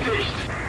bestätigt.